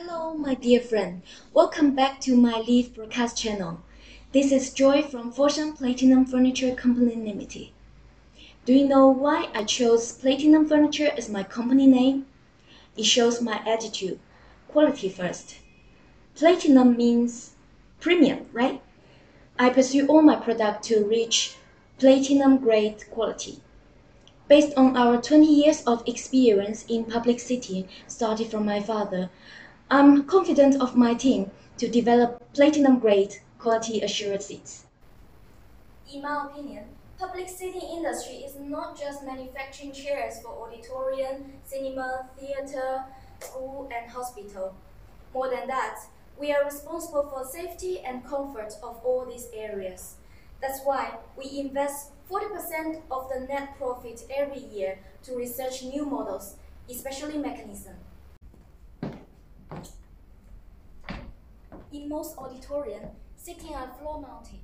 Hello, my dear friend. Welcome back to my live broadcast channel. This is Joy from Foshan Platinum Furniture Company Limited. Do you know why I chose Platinum Furniture as my company name? It shows my attitude. Quality first. Platinum means premium, right? I pursue all my product to reach platinum grade quality. Based on our 20 years of experience in public seating started from my father, I'm confident of my team to develop platinum grade quality assured seats. In my opinion, public seating industry is not just manufacturing chairs for auditorium, cinema, theater, school, and hospital. More than that, we are responsible for safety and comfort of all these areas. That's why we invest 40% of the net profit every year to research new models, especially mechanism. In most auditorium, seating are floor mounted.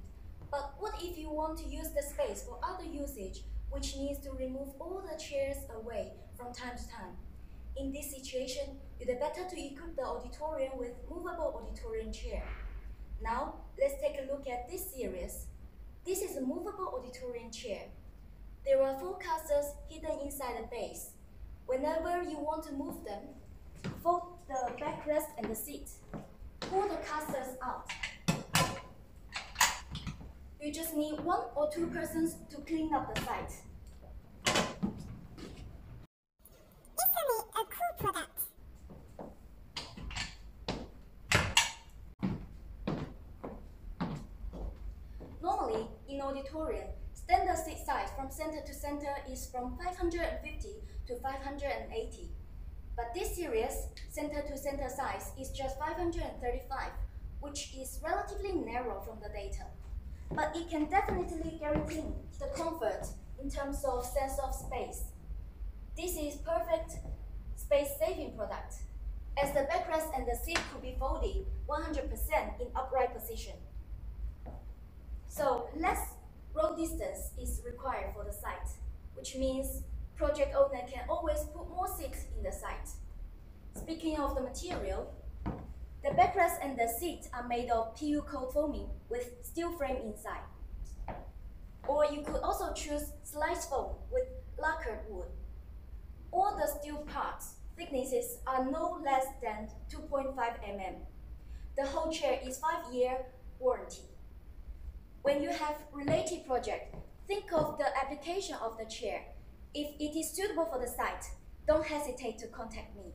But what if you want to use the space for other usage, which needs to remove all the chairs away from time to time? In this situation, it's better to equip the auditorium with movable auditorium chair. Now, let's take a look at this series. This is a movable auditorium chair. There are four casters hidden inside the base. Whenever you want to move them, fold the backrest and the seat. Pull the casters out. You just need one or two persons to clean up the site. A cool product. Normally, in auditorium, standard seat size from center to center is from 550 to 580. But this series, center to center size is just 535, which is relatively narrow from the data. But it can definitely guarantee the comfort in terms of sense of space. This is perfect space saving product, as the backrest and the seat could be folded 100% in upright position. So less road distance is required for the site, which means project owner can always put more seats in the site. Speaking of the material, the backrest and the seat are made of PU cold foaming with steel frame inside. Or you could also choose sliced foam with lacquered wood. All the steel parts thicknesses are no less than 2.5 mm. The whole chair is 5 year warranty. When you have related project, think of the application of the chair. If it is suitable for the site, don't hesitate to contact me.